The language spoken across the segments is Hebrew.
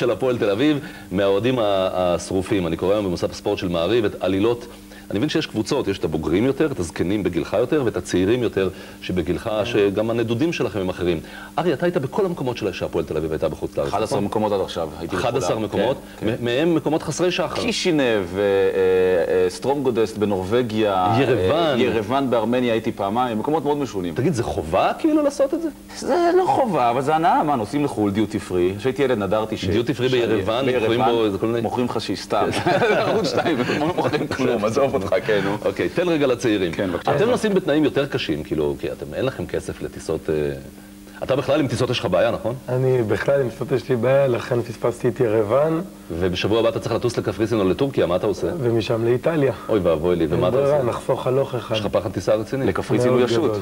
של הפועל תל אביב מהאוהדים השרופים. אני קורא היום במוסף הספורט של מעריב את עלילות אני מבין שיש קבוצות, יש את הבוגרים יותר, את הזקנים בגילך יותר, ואת הצעירים יותר שבגילך, שגם הנדודים שלכם הם אחרים. ארי, אתה היית בכל המקומות של שהפועל תל אביב הייתה בחוץ לארץ. 11 נכון? מקומות עד עכשיו, הייתי בכולם. 11 מקומות, כן, כן. מהם מקומות חסרי שחר. קישינב, אה, אה, סטרומסגודסט בנורבגיה, ירוון. ירוון בארמניה הייתי פעמיים, מקומות מאוד משונים. תגיד, זה חובה כאילו לעשות את זה? זה לא חובה, אבל זה הנאה, מה, נוסעים לחו"ל, דיוטי פרי. כשהייתי ילד נדרתי ש... דיוטי פרי בירוון, מוכרים לך שיש, סתם. ערוץ 2, מוכרים כלום, עזוב אותך, כן, נו. אוקיי, תן רגע לצעירים. כן, בבקשה. אתם נוסעים בתנאים יותר קשים, כאילו, כי אתם, אין לכם כסף לטיסות... אה, אתה בכלל עם טיסות יש לך בעיה, נכון? אני בכלל עם טיסות יש לי בעיה, לכן פספסתי את ירוון. ובשבוע הבא אתה צריך לטוס לקפריסין או לטורקיה, מה אתה עושה? ומשם לאיטליה. אוי ואבוי לי, ומה אתה עושה? נחסוך הלוך אחד. יש לך פחד טיסה רציני? לקפריסין הוא ישוט.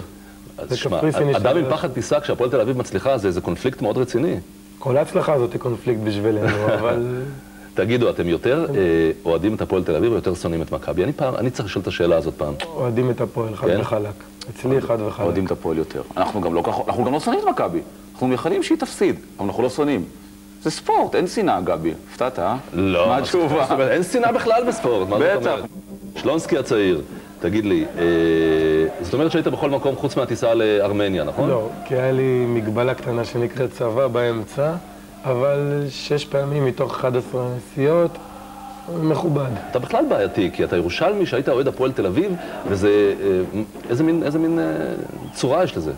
אז שמע, אדם עם פחד טיסה כשהפועל תל אביב מצליחה, זה קונפליקט מאוד רציני. כל ההצלחה הזאת היא קונפליקט בשבילנו, אבל... תגידו, אתם יותר אה, אוהדים את הפועל תל אביב או יותר שונאים את מכבי? אני פעם, אני צריך לשאול את השאלה הזאת פעם. אוהדים את הפועל, חד כן? וחלק. אצלי חד וחלק. אוהדים את הפועל יותר. אנחנו גם לא, אנחנו גם לא שונאים את מכבי. אנחנו מייחלים שהיא תפסיד, אבל אנחנו לא שונאים. זה ספורט, אין שנאה, גבי. הפתעת, אה? לא. מה התשובה? אין שנאה בכלל בספורט, מה זאת אומרת? שלונסקי הצעיר, תגיד לי, אה, זאת אומרת שהיית בכל מקום חוץ מהטיסה לארמניה, נכון? לא, כי היה לי מגבלה קטנה שנקראת צבא באמצע. אבל שש פעמים מתוך 11 נסיעות, מכובד. אתה בכלל בעייתי, כי אתה ירושלמי שהיית אוהד הפועל תל אביב, וזה... אה, איזה מין, איזה מין אה, צורה יש לזה?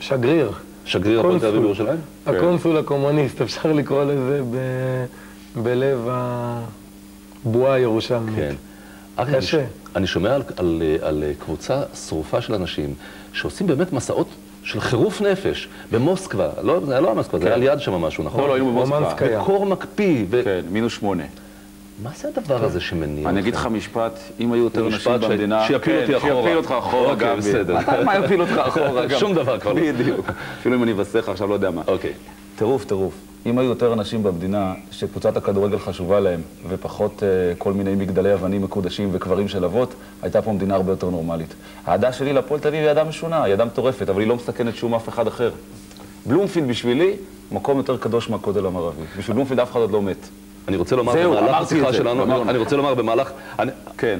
שגריר. שגריר הפועל תל אביב בירושלים? הקונסול הקומוניסט, אפשר לקרוא לזה ב... בלב הבועה הירושלמית. כן. קשה. אני שומע על, על, על קבוצה שרופה של אנשים שעושים באמת מסעות של חירוף נפש, במוסקבה, לא, זה היה לא המוסקבה, זה היה ליד שם משהו, נכון? לא, לא, היינו במוסקבה. בקור מקפיא. כן, מינוס שמונה. מה זה הדבר הזה שמניע? אני אגיד לך משפט, אם היו יותר אנשים במדינה... שיפיל אותי אחורה. שיפיל אותך אחורה, אוקיי, גבי. בסדר. מה יפיל אותך אחורה, גם? שום דבר כבר לא. בדיוק. אפילו אם אני אבסך עכשיו, לא יודע מה. אוקיי. טירוף, טירוף. אם היו יותר אנשים במדינה שקבוצת הכדורגל חשובה להם, ופחות uh, כל מיני מגדלי אבנים מקודשים וקברים של אבות, הייתה פה מדינה הרבה יותר נורמלית. האהדה שלי לפועל תל אביב היא אהדה משונה, היא אהדה מטורפת, אבל היא לא מסכנת שום אף אחד אחר. בלומפילד בשבילי, מקום יותר קדוש מהכותל המערבי. בשביל בלומפילד אף אחד עוד לא מת. אני רוצה לומר זהו, במהלך השיחה שלנו, אני רוצה לומר במהלך... אני... כן.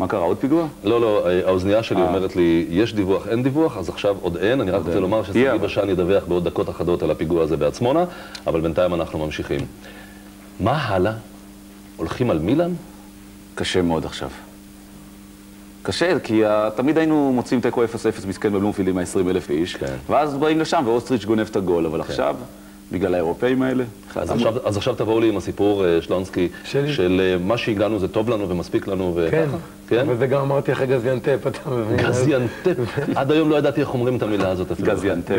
מה קרה, עוד פיגוע? לא, לא, האוזנייה שלי אה. אומרת לי, יש דיווח, אין דיווח, אז עכשיו עוד אין. אני רק רוצה לומר ששגיא בשן ידווח בעוד דקות אחדות על הפיגוע הזה בעצמונה, אבל בינתיים אנחנו ממשיכים. מה הלאה? הולכים על מילאן? קשה מאוד עכשיו. קשה, כי תמיד היינו מוצאים תיקו 0-0 מסכן בבלומפילד עם ה-20 אלף איש, כן. ואז באים לשם ואוסטריץ' גונב את הגול, אבל כן. עכשיו... בגלל האירופאים האלה. אז עכשיו, אז עכשיו תבואו לי עם הסיפור, אה, שלונסקי, שלי. של אה, מה שהגענו זה טוב לנו ומספיק לנו וככה. כן, כן? וזה גם אמרתי אחרי גזיאנטפ, אתה מבין? גזיאנטפ. עד היום לא ידעתי איך אומרים את המילה הזאת אפילו. גזיאנטפ.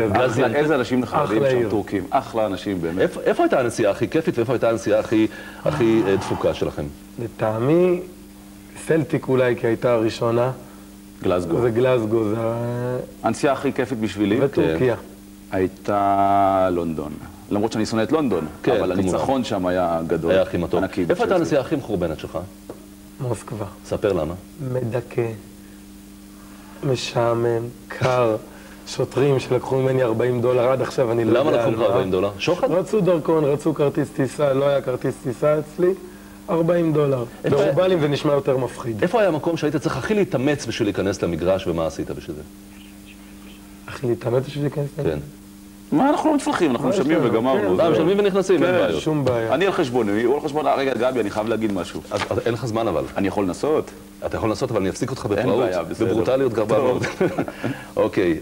איזה אנשים נחמדים שם, טורקים. אחלה אנשים, באמת. איפה הייתה הנסיעה הכי כיפית ואיפה הייתה הנסיעה הכי אה, דפוקה שלכם? לטעמי, סלטיק אולי, כי הייתה הראשונה. גלסגו. זה גלסגו, זה... הנסיעה הכי כיפית בשבילי. וטורקיה. הייתה לונדון. למרות שאני שונא את לונדון, כן, אבל הניצחון שם היה גדול. היה הכי מתוק. איפה הייתה הנסיעה הכי מחורבנת שלך? מוסקבה. ספר למה. מדכא, משעמם, קר. שוטרים שלקחו ממני 40 דולר, עד עכשיו אני לא יודע למה לקחו לך 40 דולר? שוחד? רצו דרכון, רצו כרטיס טיסה, לא היה כרטיס טיסה אצלי, 40 דולר. ברובלים זה נשמע יותר מפחיד. איפה היה המקום שהיית צריך הכי להתאמץ בשביל להיכנס למגרש, ומה עשית בשביל זה? הכי להתאמץ בשביל להיכנס למגרש? כן. מה, אנחנו לא מתפלחים, אנחנו משלמים וגמרנו. כן, משלמים ונכנסים, אין כן, בעיות. שום בעיה. אני על חשבוני, הוא על חשבון... רגע, גבי, אני חייב להגיד משהו. אין לך זמן אבל. אני יכול לנסות? אתה יכול לנסות, אבל אני אפסיק אותך בפראות. בברוטליות גרבה מאוד. אוקיי,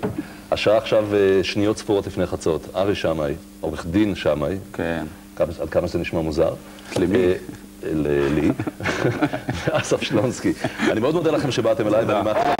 השעה עכשיו אה, שניות ספורות לפני חצות. ארי שמאי, עורך דין שמאי. כן. עד כמה שזה נשמע מוזר. למי? אה, לי. אסף שלונסקי. אני מאוד מודה לכם שבאתם אליי, ואני מאחל...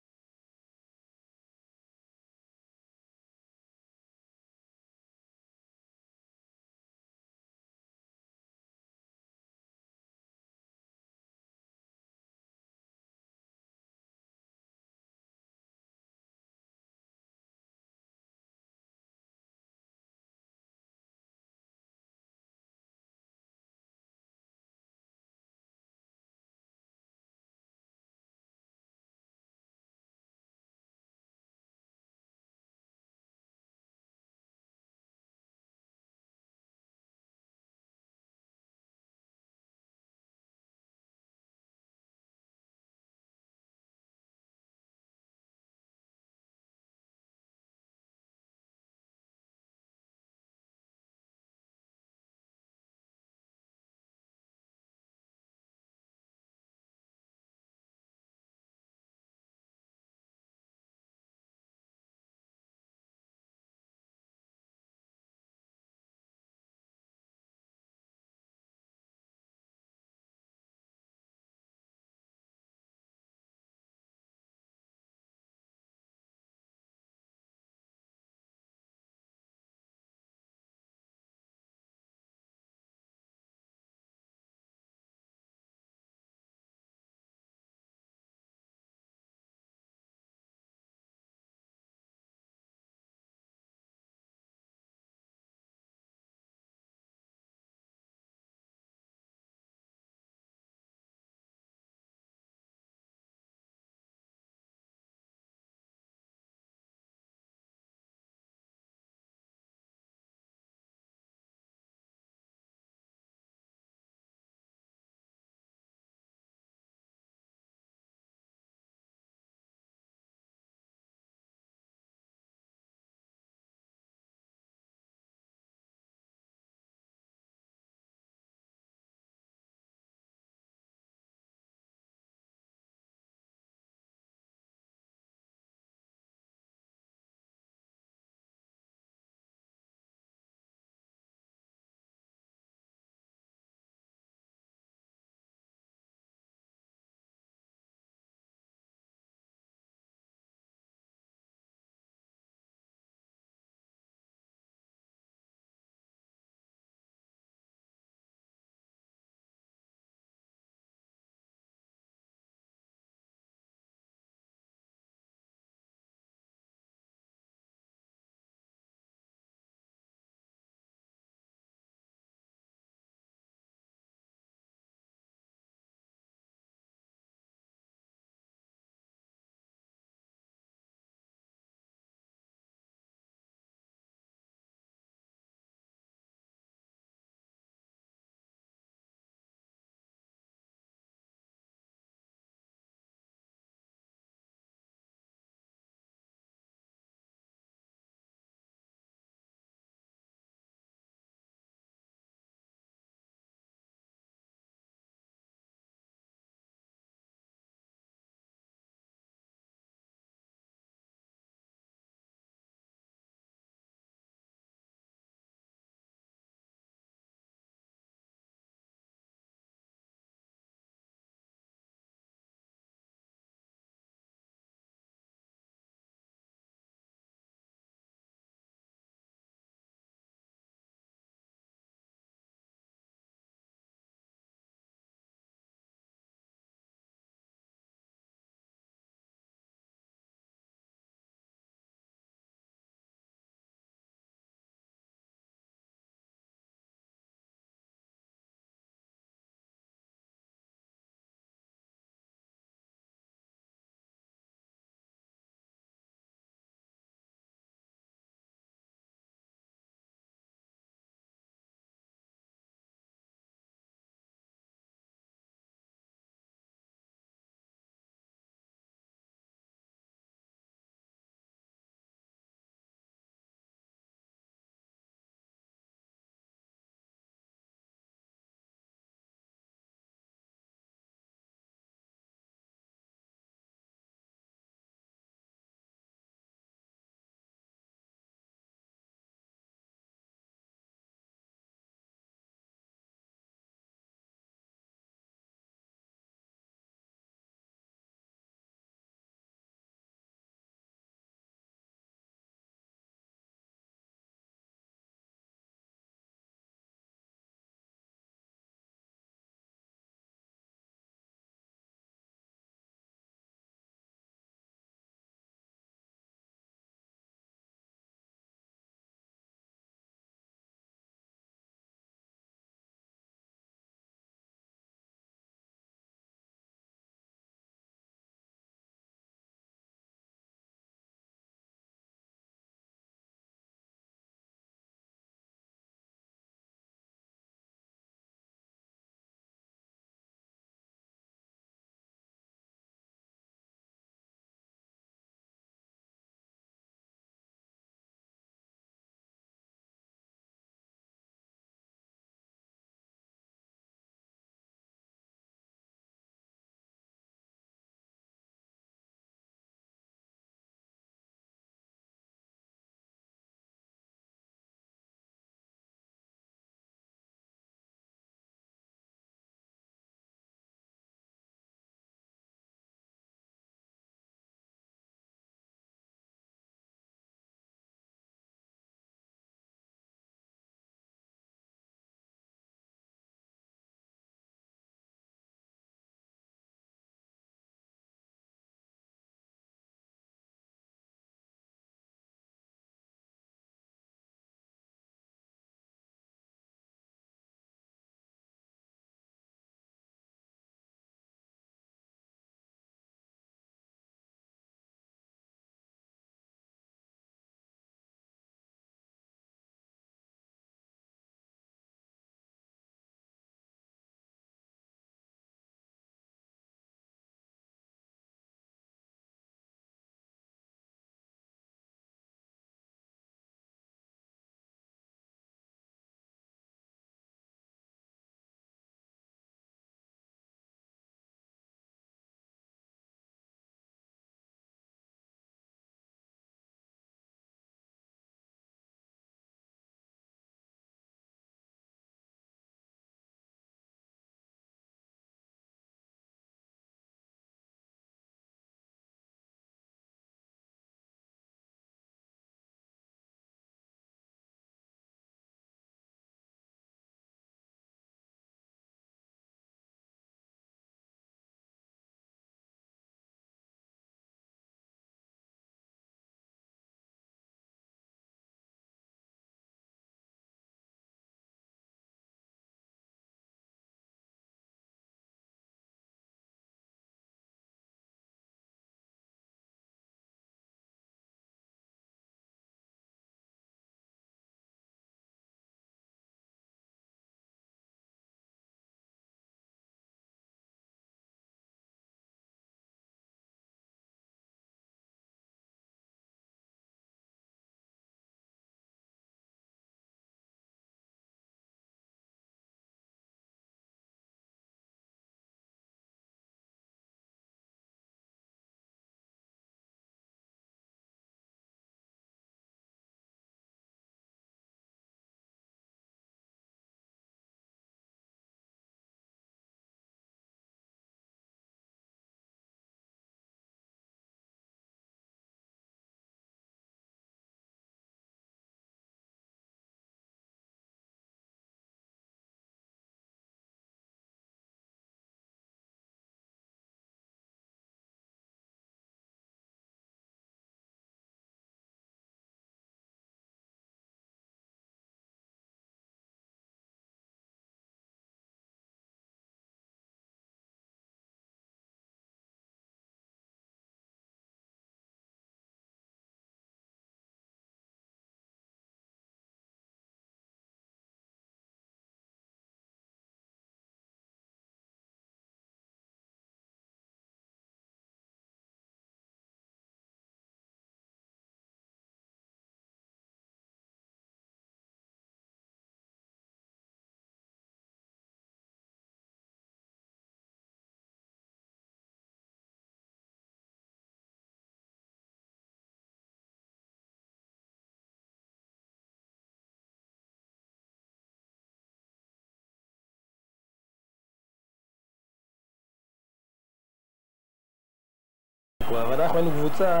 אבל אנחנו היינו קבוצה,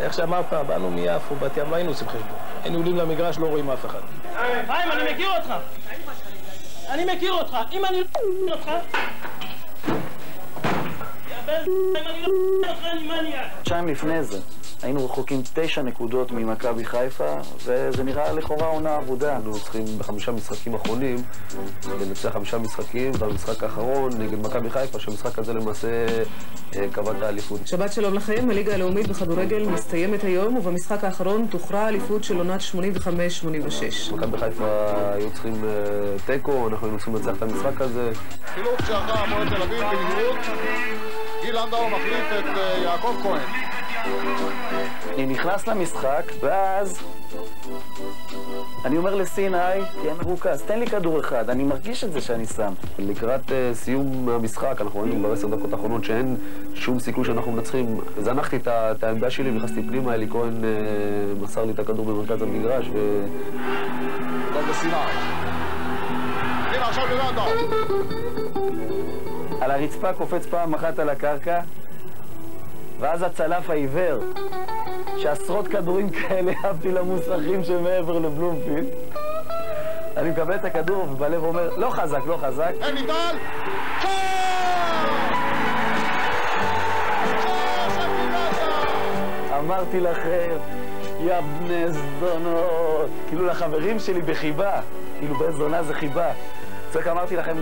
איך שאמרת, באנו מיפו, בת ים, לא היינו עושים חשבון. היינו עולים למגרש, לא רואים אף אחד. חיים, אני מכיר אותך. אני מכיר אותך. אם אני לא לא אותך, אני מניאק. חודשיים לפני זה היינו רחוקים תשע נקודות ממכבי חיפה, וזה נראה לכאורה עונה אבודה. אנחנו צריכים בחמישה משחקים אחרונים לנצח חמישה משחקים, במשחק האחרון נגד מכבי חיפה, שהמשחק הזה למעשה אה, קבע את האליפות. שבת שלום לכם, הליגה הלאומית בכדורגל מסתיימת היום, ובמשחק האחרון תוכרע האליפות של עונת 85-86. מכבי חיפה היו צריכים אה, תיקו, אנחנו היינו צריכים לנצח את המשחק הזה. חילוף שעשה הפועל תל אביב במהירות. גיל לנדאו מחליף את אה, יעקב כהן. אני נכנס למשחק, ואז אני אומר לסיני, תהיה מרוכז, תן לי כדור אחד, אני מרגיש את זה שאני שם. לקראת אה, סיום המשחק, אנחנו ראינו בעשר דקות האחרונות שאין שום סיכוי שאנחנו מנצחים. זנחתי את העמדה שלי, נכנסתי פנימה, אלי כהן אה, מסר לי את הכדור במרכז המגרש, ו... על הרצפה קופץ פעם אחת על הקרקע, ואז הצלף העיוור, שעשרות כדורים כאלה אהבתי למוסכים שמעבר לבלומפילד. אני מקבל את הכדור ובלב אומר, לא חזק, לא חזק. אין של גיל אמרתי לכם, יא בני זונות. כאילו לחברים שלי בחיבה, כאילו בן זונה זה חיבה. צריך אמרתי לכם,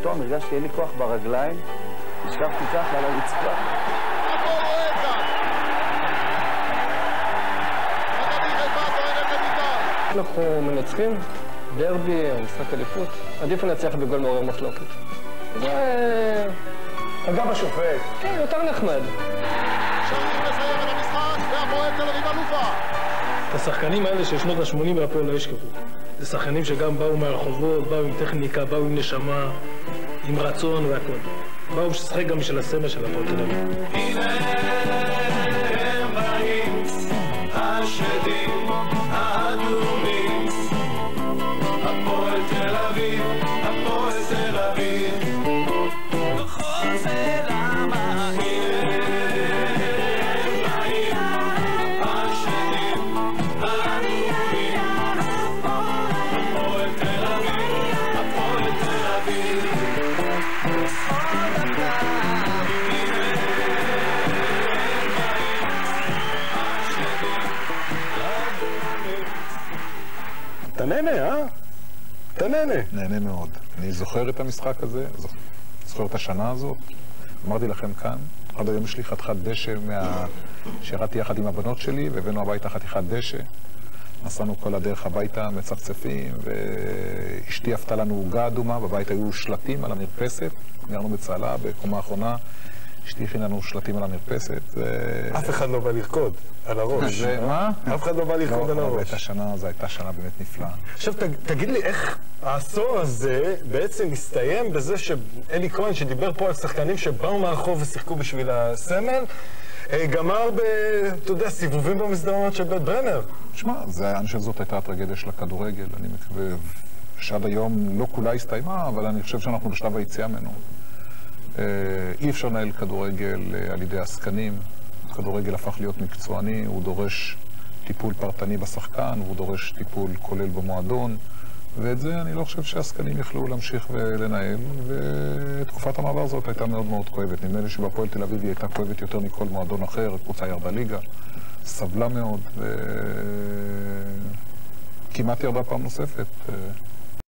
פתאום הרגשתי, אין לי כוח ברגליים, השכבתי ככה על הרצפה. אנחנו מנצחים, דרבי, משחק אליפות, עדיף לנצח בגול מעורר מחלוקת. זה... פגע בשופט. כן, יותר נחמד. את והפועל השחקנים האלה של שנות ה-80 בהפועל לא ישכחו. זה שחקנים שגם באו מהרחובות, באו עם טכניקה, באו עם נשמה, עם רצון והכל. באו לשחק גם בשביל הסמל של הפועל תל אביב. נהנה, אה? אתה נהנה. נהנה מאוד. אני זוכר את המשחק הזה, זוכ- זוכר את השנה הזאת. אמרתי לכם כאן, עד היום יש לי חתיכת דשא מה... שירדתי יחד עם הבנות שלי, והבאנו הביתה חתיכת דשא. נסענו כל הדרך הביתה, מצפצפים, ואשתי עפתה לנו עוגה אדומה, בבית היו שלטים על המרפסת, גרנו בצהלה, בקומה האחרונה, אשתי הכינה לנו שלטים על המרפסת. אף אחד לא בא לרקוד על הראש. זה, מה? אף אחד לא בא לרקוד על לא, הראש. הייתה שנה, זו הייתה שנה באמת נפלאה. עכשיו תגיד לי, איך העשור הזה בעצם מסתיים בזה שאלי כהן, שדיבר פה על שחקנים שבאו מהרחוב ושיחקו בשביל הסמל, אה, גמר ב, אתה יודע, סיבובים במסדרונות של בית ברנר. שמע, אני חושב שזאת הייתה הטרגדיה של הכדורגל. אני מקווה שעד היום לא כולה הסתיימה, אבל אני חושב שאנחנו בשלב היציאה ממנו. אה, אי אפשר לנהל כדורגל אה, על ידי עסקנים. כדורגל הפך להיות מקצועני, הוא דורש טיפול פרטני בשחקן, והוא דורש טיפול כולל במועדון, ואת זה אני לא חושב שהעסקנים יכלו להמשיך ולנהל, ותקופת המעבר הזאת הייתה מאוד מאוד כואבת. נדמה לי שבהפועל תל אביב היא הייתה כואבת יותר מכל מועדון אחר, הקבוצה ירדה ליגה, סבלה מאוד, וכמעט ירדה פעם נוספת. אה,